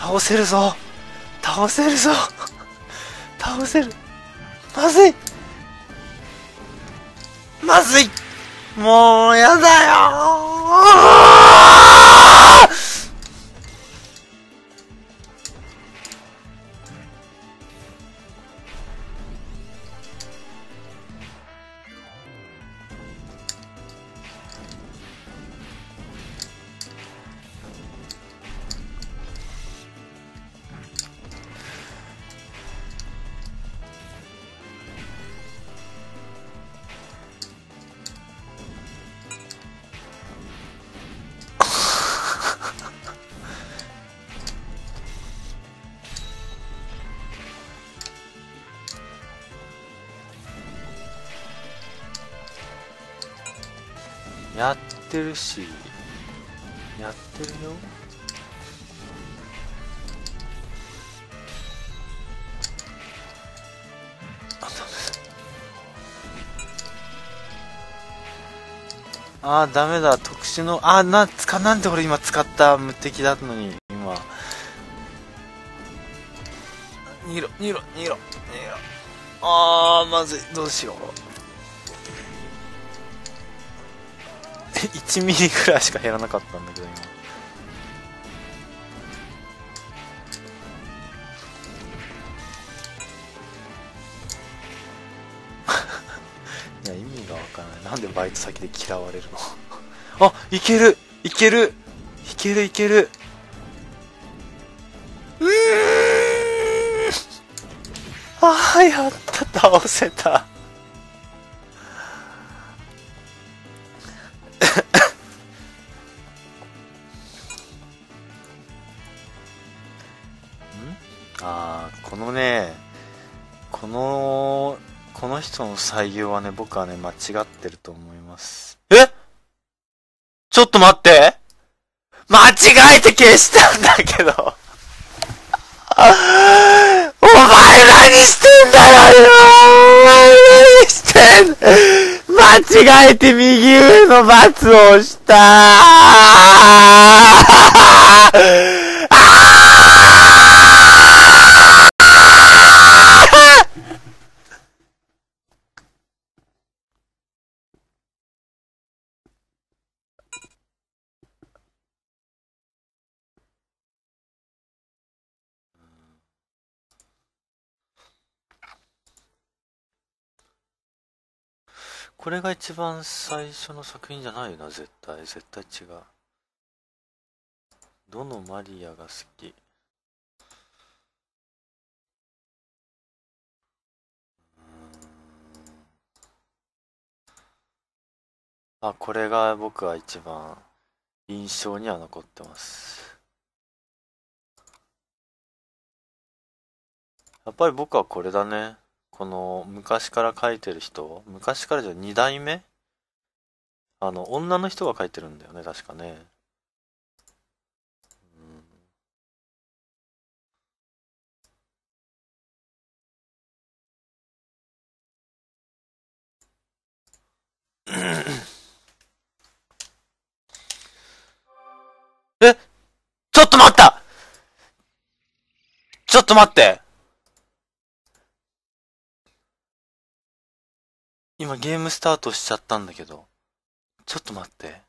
倒せるぞ。倒せるぞ。倒せる。まずい。まずい。もうやだよ。やってるしやってるよ。あーダメだ。特殊のあーなつかなんで俺今使った無敵だったのに今。逃げろ逃げろ逃げろ逃げろあーまずい。どうしよう。1ミリぐらいしか減らなかったんだけど今。意味がわからない。なんでバイト先で嫌われるの？あいける！いける！いける！いける！うーん。ああやった。倒せた。のねこのこの人の採用はね僕はね間違ってると思います。え？ちょっと待って。間違えて消したんだけど。お前何してんだよ。お前何してん間違えて右上の罰を押した。これが一番最初の作品じゃないよな絶対。絶対違う。どのマリアが好き。あこれが僕は一番印象には残ってます。やっぱり僕はこれだね。この昔から書いてる人昔からじゃ2代目？あの女の人が書いてるんだよね確かね。え？ちょっと待った！ちょっと待って！今ゲームスタートしちゃったんだけど。ちょっと待って。